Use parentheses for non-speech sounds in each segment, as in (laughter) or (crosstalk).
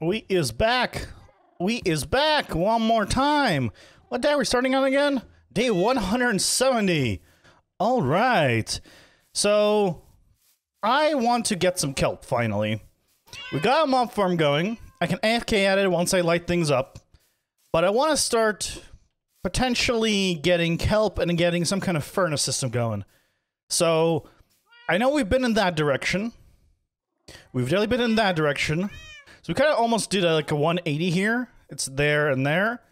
We is back. We is back one more time. What day are we starting on again? Day 170. All right. So, I want to get some kelp finally. We got a mob farm going. I can AFK at it once I light things up. But I want to start potentially getting kelp and getting some kind of furnace system going. So, I know we've been in that direction. We've really been in that direction. So we kind of almost did a, like a 180 here. It's there and there.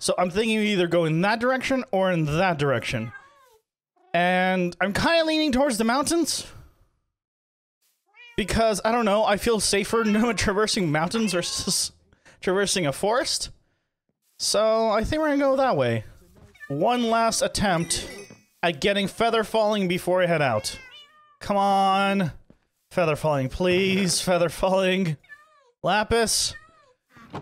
So I'm thinking either go in that direction or in that direction. And I'm kind of leaning towards the mountains. Because, I don't know, I feel safer (laughs) traversing mountains versus traversing a forest. So I think we're gonna go that way. One last attempt at getting feather falling before I head out. Come on. Feather falling, please. Feather falling. Lapis.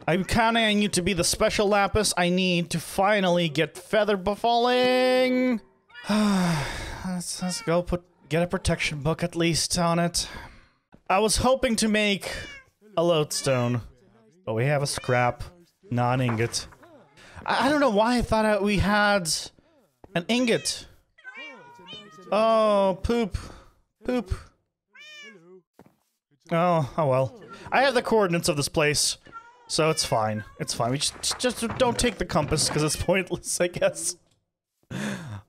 I'm counting on you to be the special lapis I need to finally get feather falling. (sighs) let's, let's go put get a protection book at least on it. I was hoping to make a lodestone, but we have a scrap, non ingot. I, I don't know why I thought we had an ingot. Oh, poop. Poop. Oh, oh well. I have the coordinates of this place, so it's fine. It's fine. We just, just don't take the compass, because it's (laughs) pointless, I guess.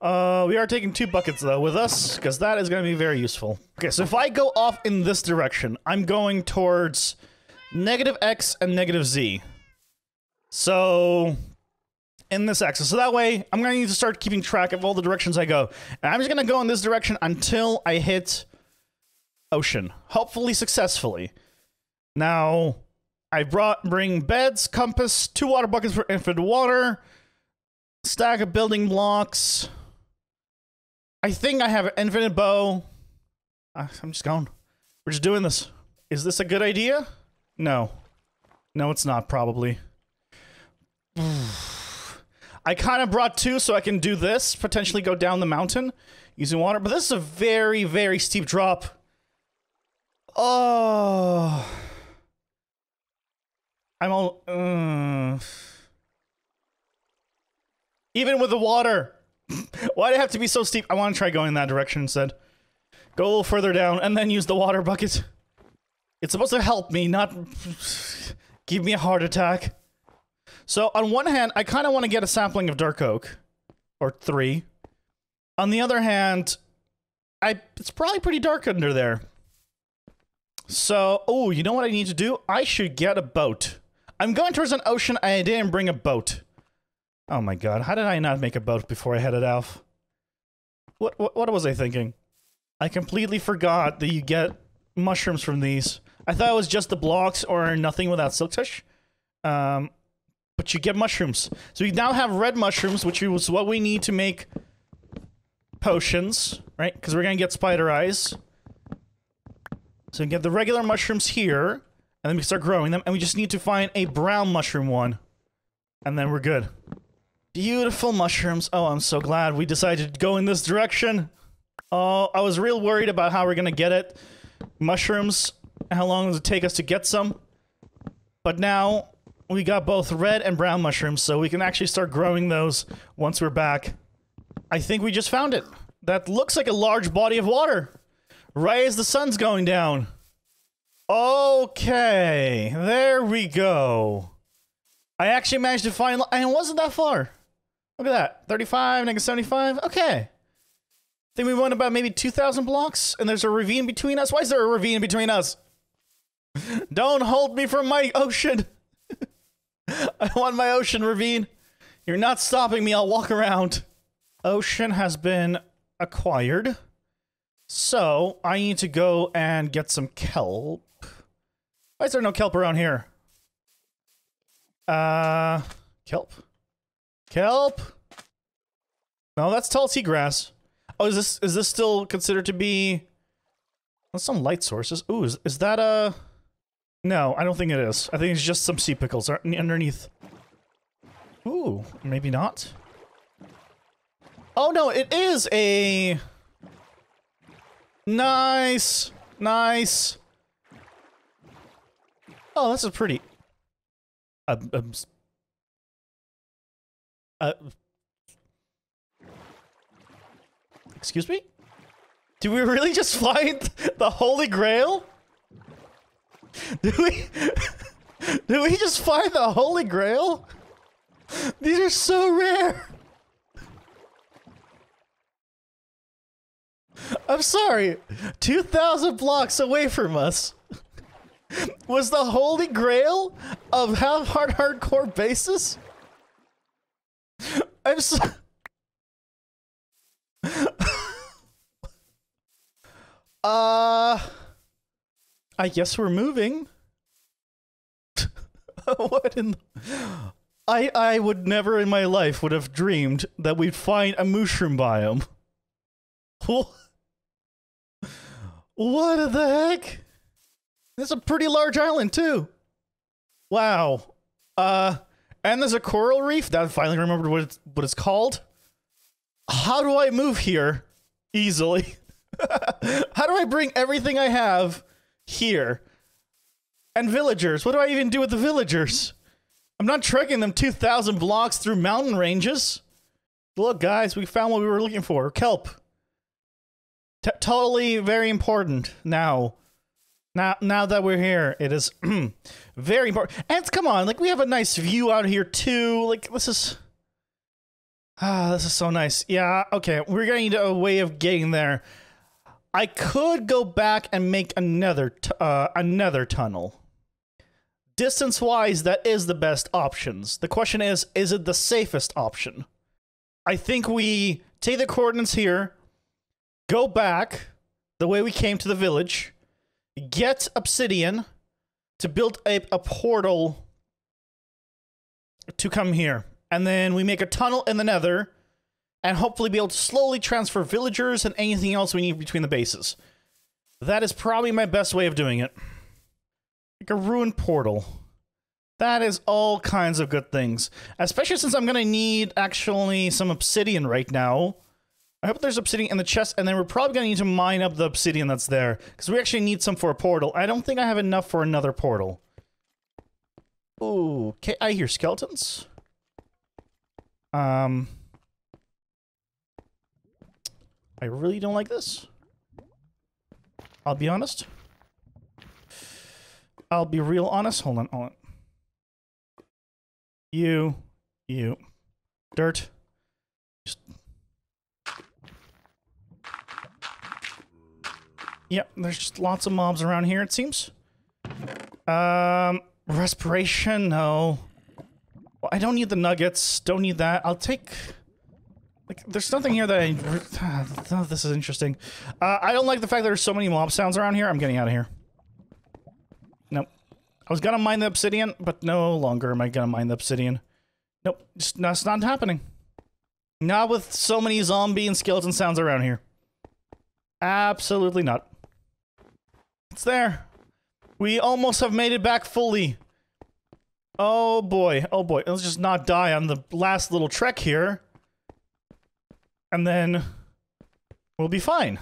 Uh, we are taking two buckets, though, with us, because that is going to be very useful. Okay, so if I go off in this direction, I'm going towards negative x and negative z. So, in this axis. So that way, I'm going to need to start keeping track of all the directions I go. And I'm just going to go in this direction until I hit ocean. Hopefully successfully. Now, I brought bring beds, compass, two water buckets for infinite water, stack of building blocks. I think I have an infinite bow. Uh, I'm just going. We're just doing this. Is this a good idea? No. No, it's not, probably. (sighs) I kind of brought two so I can do this, potentially go down the mountain using water, but this is a very, very steep drop. Oh. I'm all. Uh. Even with the water. (laughs) Why'd it have to be so steep? I want to try going that direction instead. Go a little further down and then use the water bucket. It's supposed to help me, not (sighs) give me a heart attack. So, on one hand, I kind of want to get a sapling of dark oak. Or three. On the other hand, I it's probably pretty dark under there. So, oh, you know what I need to do? I should get a boat. I'm going towards an ocean. I didn't bring a boat. Oh my god, how did I not make a boat before I headed out? What, what, what was I thinking? I completely forgot that you get mushrooms from these. I thought it was just the blocks or nothing without silkfish. Um, but you get mushrooms. So we now have red mushrooms, which is what we need to make potions, right? Because we're going to get spider eyes. So we get the regular mushrooms here, and then we can start growing them, and we just need to find a brown mushroom one. And then we're good. Beautiful mushrooms. Oh, I'm so glad we decided to go in this direction. Oh, I was real worried about how we're gonna get it. Mushrooms, how long does it take us to get some? But now, we got both red and brown mushrooms, so we can actually start growing those once we're back. I think we just found it. That looks like a large body of water right as the sun's going down. Okay, there we go. I actually managed to find, and it wasn't that far. Look at that, 35, negative 75, okay. Think we went about maybe 2,000 blocks, and there's a ravine between us. Why is there a ravine between us? (laughs) Don't hold me from my ocean. (laughs) I want my ocean ravine. You're not stopping me, I'll walk around. Ocean has been acquired. So, I need to go and get some kelp. Why is there no kelp around here? Uh, kelp? Kelp? No, that's tall sea grass. Oh, is this is this still considered to be That's some light sources? Ooh, is, is that a... No, I don't think it is. I think it's just some sea pickles underneath. Ooh, maybe not. Oh no, it is a... Nice! Nice! Oh, this is pretty. Um, um, uh, excuse me? Do we really just find (laughs) the Holy Grail? Do we? (laughs) Do we just find the Holy Grail? These are so rare. I'm sorry. 2,000 blocks away from us was the Holy Grail of Half Heart Hardcore basis? I'm so. (laughs) uh. I guess we're moving. (laughs) what in. I, I would never in my life would have dreamed that we'd find a mushroom biome. (laughs) What? The heck? It's a pretty large island too. Wow. Uh, and there's a coral reef that I finally remembered what it's, what it's called. How do I move here easily? (laughs) How do I bring everything I have here? And villagers. What do I even do with the villagers? I'm not trekking them 2,000 blocks through mountain ranges. Look, guys, we found what we were looking for. Kelp. T- totally very important now. Now, now that we're here, it is (clears throat) very important. And come on, like we have a nice view out here too. Like this is, ah, this is so nice. Yeah, okay, we're gonna need a way of getting there. I could go back and make another, uh, another tunnel. Distance-wise, that is the best options. The question is, is it the safest option? I think we take the coordinates here, go back the way we came to the village get obsidian to build a, a portal to come here. And then we make a tunnel in the nether and hopefully be able to slowly transfer villagers and anything else we need between the bases. That is probably my best way of doing it. Like a ruined portal. That is all kinds of good things. Especially since I'm going to need actually some obsidian right now. I hope there's obsidian in the chest, and then we're probably going to need to mine up the obsidian that's there. Because we actually need some for a portal. I don't think I have enough for another portal. Ooh, okay, I hear skeletons. Um... I really don't like this. I'll be honest. I'll be real honest. Hold on, hold on. You, you, dirt. Just Yep, there's just lots of mobs around here, it seems. Um, respiration, no. Well, I don't need the nuggets. Don't need that. I'll take... Like, there's nothing here that I... (sighs) Oh, this is interesting. Uh, I don't like the fact that there's so many mob sounds around here. I'm getting out of here. Nope. I was gonna mine the obsidian, but no longer am I gonna mine the obsidian. Nope, just that's not happening. Not with so many zombie and skeleton sounds around here. Absolutely not. It's there. We almost have made it back fully. Oh boy, oh boy. Let's just not die on the last little trek here. And then we'll be fine.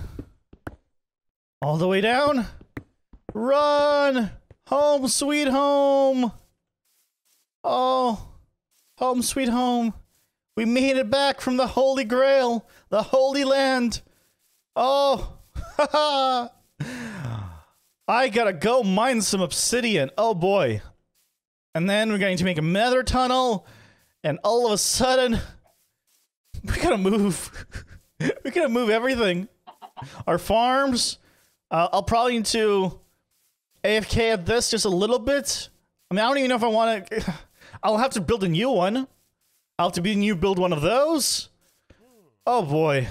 All the way down. Run! Home sweet home! Oh, home sweet home. We made it back from the Holy Grail, the Holy Land. Oh, (laughs) haha. I gotta go mine some obsidian. Oh boy. And then we're going to make another tunnel, and all of a sudden, (laughs) we gotta move. (laughs) we gotta move everything. Our farms. Uh, I'll probably need to AFK at this just a little bit. I mean, I don't even know if I want to. (laughs) I'll have to build a new one. I'll have to be new build one of those. Oh boy.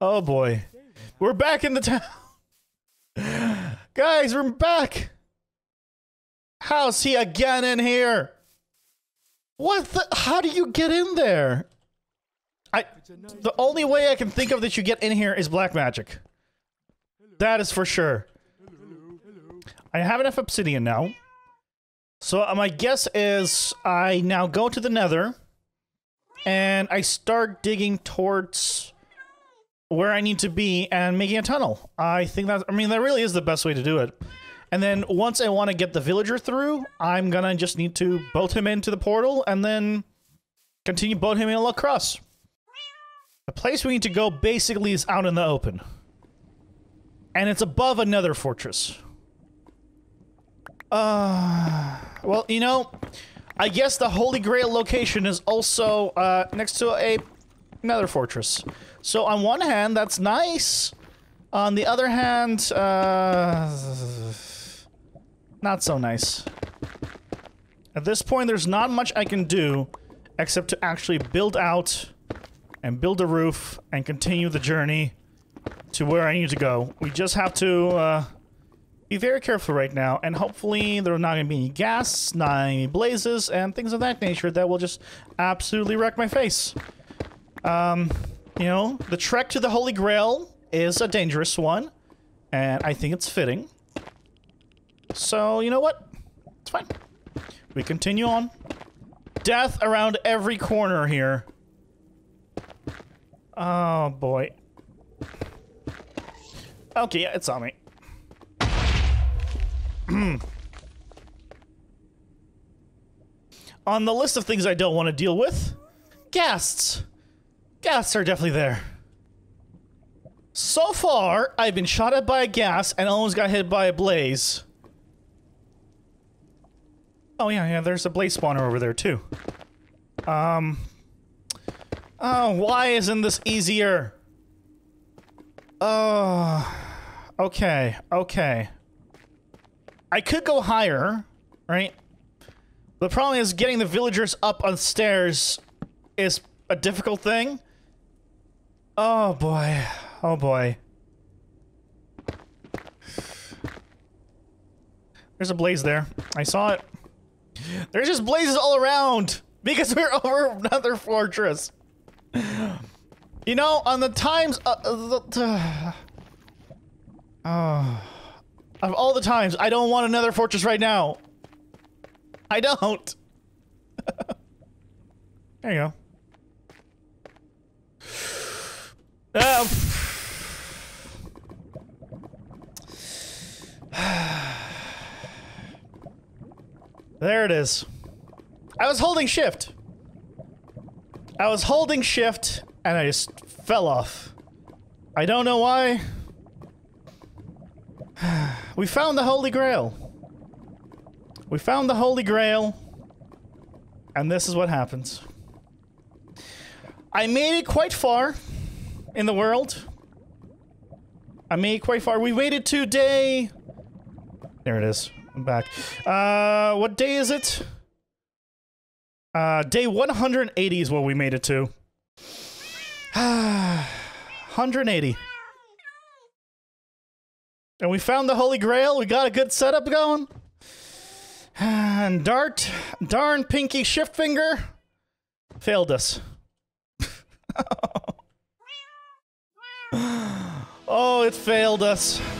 Oh boy. We're back in the town. Guys, we're back. How's he again in here? What the? How do you get in there? I. The only way I can think of that you get in here is black magic. That is for sure. I have enough obsidian now. So uh, my guess is I now go to the nether and I start digging towards where I need to be and making a tunnel. I think that, I mean, that really is the best way to do it. And then once I want to get the villager through, I'm gonna just need to boat him into the portal and then continue boat him in across. The place we need to go basically is out in the open. And it's above a nether fortress. Uh, well, you know, I guess the Holy Grail location is also uh, next to a another fortress. So on one hand, that's nice. On the other hand, uh, not so nice. At this point, there's not much I can do except to actually build out and build a roof and continue the journey to where I need to go. We just have to uh, be very careful right now, and hopefully there are not going to be any ghast, not any blazes, and things of that nature that will just absolutely wreck my face. Um, you know, the trek to the Holy Grail is a dangerous one, and I think it's fitting. So, you know what? It's fine. We continue on. Death around every corner here. Oh, boy. Okay, yeah, it's on me. Hmm. (clears throat) On the list of things I don't want to deal with, ghasts. Ghasts are definitely there. So far, I've been shot at by a ghast and almost got hit by a blaze. Oh yeah, yeah, there's a blaze spawner over there too. Um... Oh, why isn't this easier? Oh... Okay, okay. I could go higher, right? The problem is getting the villagers up on stairs is a difficult thing. Oh boy. Oh boy. There's a blaze there. I saw it. There's just blazes all around because (laughs) we're over a nether fortress. You know, on the times, uh, uh, uh, oh, of all the times, I don't want another fortress right now. I don't. (laughs) there you go. Um. (sighs) there it is. I was holding shift. I was holding shift and I just fell off. I don't know why. (sighs) we found the Holy Grail. We found the Holy Grail. And this is what happens. I made it quite far in the world. I made quite far. We waited to day... There it is. I'm back. Uh, what day is it? Uh, day 180 is what we made it to. (sighs) 180. And we found the Holy Grail. We got a good setup going. (sighs) And Dart, darn Pinky Shift Finger failed us. oh, it failed us.